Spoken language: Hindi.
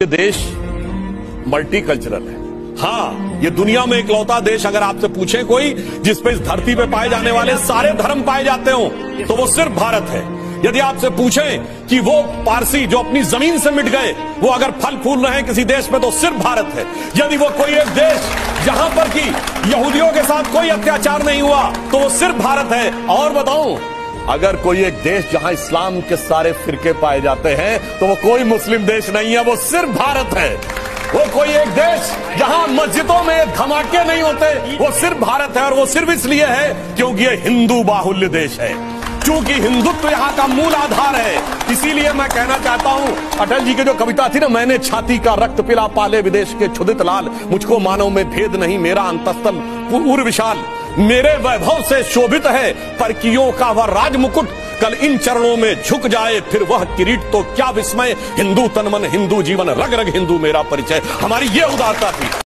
ये देश मल्टीकल्चरल है। हाँ ये दुनिया में इकलौता देश अगर आपसे पूछे कोई, जिस पे इस धरती पे पाए जाने वाले सारे धर्म पाए जाते हो तो वो सिर्फ़ भारत है। यदि आपसे पूछे कि वो पारसी जो अपनी ज़मीन से मिट गए, वो अगर फल फूल रहे किसी देश में तो सिर्फ़ भारत है। यदि वो कोई एक देश जहाँ पर कि यहूदियों के साथ कोई अत्याचार नहीं हुआ तो वो सिर्फ़ भारत है। और बताऊँ अगर कोई एक देश जहाँ इस्लाम के सारे फिरके पाए जाते हैं तो वो कोई मुस्लिम देश नहीं है, वो सिर्फ़ भारत है। वो कोई एक देश जहाँ मस्जिदों में धमाके नहीं होते, वो सिर्फ़ भारत है और वो सिर्फ़ इसलिए है क्योंकि ये हिंदू बाहुल्य देश है। क्योंकि हिंदुत्व यहाँ का मूल आधार है। इसीलिए मैं कहना चाहता हूँ, अटल जी की जो कविता थी ना, मैंने छाती का रक्त पिला पाले विदेश के छुदित लाल, मुझको मानव में भेद नहीं, मेरा अंतस्तल पूर्व विशाल। मेरे वैभव से शोभित है। परकियों का वह राज मुकुट कल इन चरणों में झुक जाए, फिर वह किरीट तो क्या विस्मय। हिंदू तनमन हिंदू जीवन, रग रग हिंदू मेरा परिचय। हमारी ये उदारता थी।